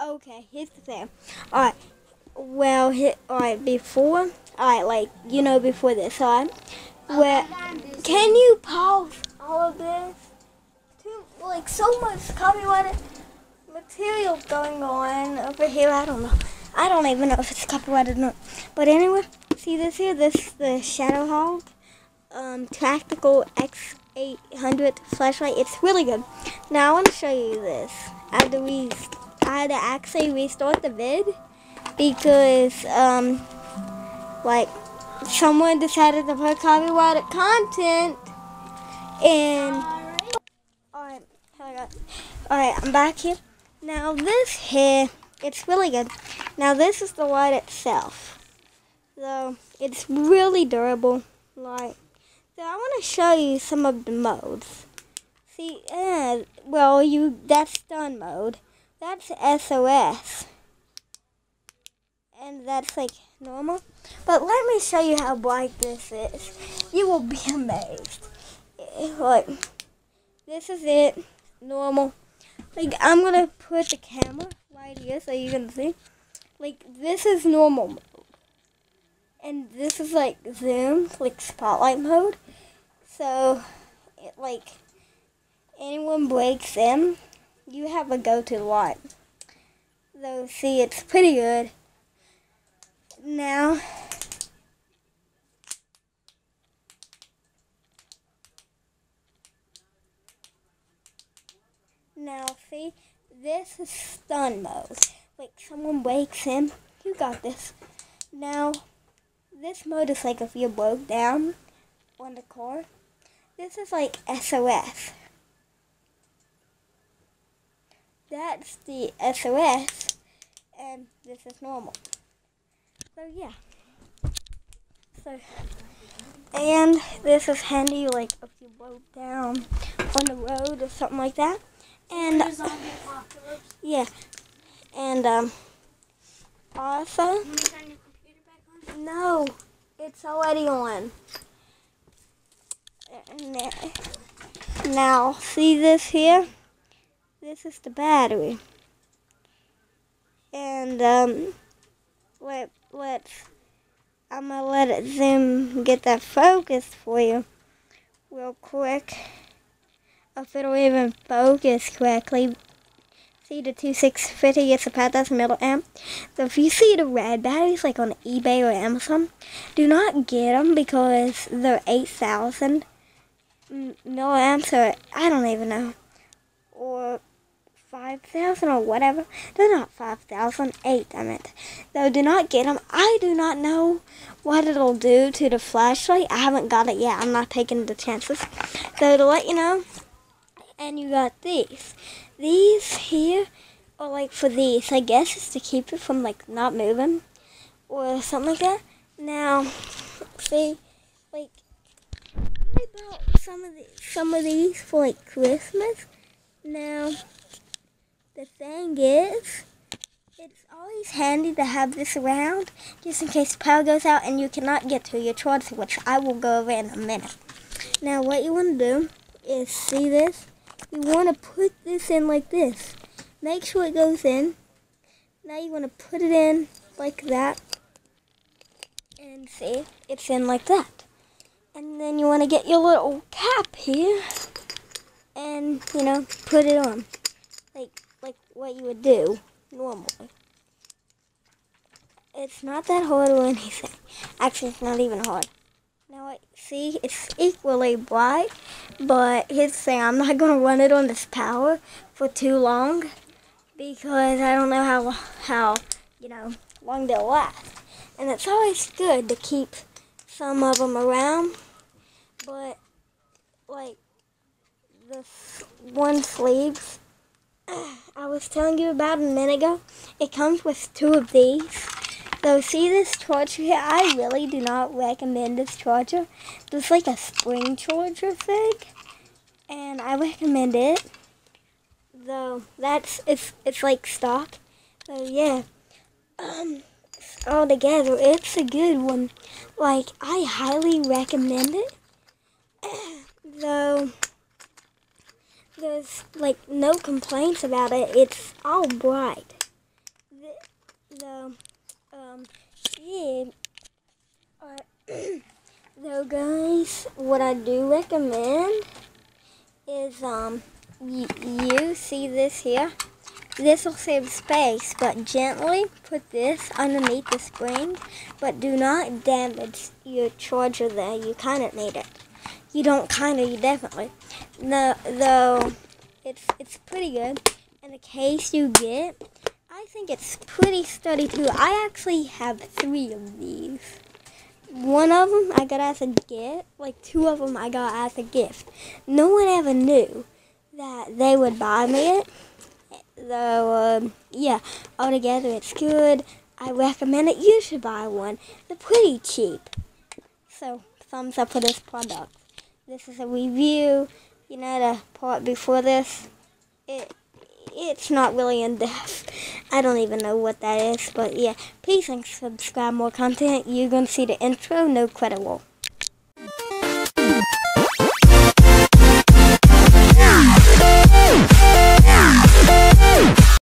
Okay, here's the thing. Alright, well, he, alright, before, alright, like, you know, before this, alright? Where, can you pause all of this? Too, like, so much copyrighted material going on over here. I don't know. I don't even know if it's copyrighted or not. But anyway, see this here? This is the Shadow Hawk um, Tactical X800 flashlight. It's really good. Now I want to show you this. To, re- I had to actually restart the vid because, um, like, someone decided to put copyrighted content and alright alright i'm back here. Now this here it's really good. Now this is the light itself. So it's really durable like so i want to show you some of the modes. See uh, well you that's stun mode that's sos and that's like normal. But let me show you how bright this is. You will be amazed. Eh, like, this is it, normal. Like, I'm gonna put the camera right here so you can see. Like, this is normal mode. And this is like zoom, like spotlight mode. So, it, like, anyone breaks in, you have a go-to light. Though, see, it's pretty good. Now now see this is stun mode. Like someone wakes him. You got this. Now this mode is like if you broke down on the car. This is like SOS that's the SOS and this is normal so yeah. So and this is handy like if you broke down on the road or something like that. And yeah. And um also No, it's already on. Now, see this here? This is the battery. And um let let's I'm gonna let it zoom get that focus for you real quick. If it'll even focus correctly. See the 2650 gets a pad that's middle amp. So if you see the red batteries like on eBay or Amazon, do not get them because they're 8,000 milliamps or I don't even know. Or 5,000 or whatever. They're not 5,000, 8 I meant. Though do not get them. I do not know what it'll do to the flashlight. I haven't got it yet. I'm not taking the chances. So to let you know, and you got these. These here are like for these. I guess it's to keep it from like not moving or something like that. Now, see, like, I bought some of these, some of these for like Christmas. Now, the thing is, it's always handy to have this around just in case the power goes out and you cannot get to your charger, which I will go over in a minute. Now, what you want to do is see this. You want to put this in like this. Make sure it goes in. Now you want to put it in like that. And see, it's in like that. And then you want to get your little cap here and, you know, put it on. Like like what you would do normally. It's not that hard or anything. Actually, it's not even hard. Now, see, it's equally bright, but here's the thing. I'm not going to run it on this power for too long because I don't know how, how you know, long they'll last. And it's always good to keep some of them around, but, like, the one sleeves I was telling you about a minute ago, it comes with two of these. So see this charger here? I really do not recommend this charger. It's like a spring charger thing. And I recommend it. Though that's it's it's like stock. So yeah. Um all together it's a good one. Like I highly recommend it. Though there's like no complaints about it. It's all bright. the um yeah. Though guys, what I do recommend is um you see this here. This will save space, but gently put this underneath the spring, but do not damage your charger there. You kind of need it. You don't kind of, you definitely. No, though it's it's pretty good. And the case you get, I think it's pretty sturdy too. I actually have three of these. One of them I got as a gift, like two of them I got as a gift. No one ever knew that they would buy me it. Though, um, yeah, altogether it's good. I recommend it. You should buy one. They're pretty cheap. So, thumbs up for this product. This is a review. You know, the part before this, it it's not really in depth. I don't even know what that is, but yeah. Please and subscribe more content. You're gonna see the intro, no credit roll.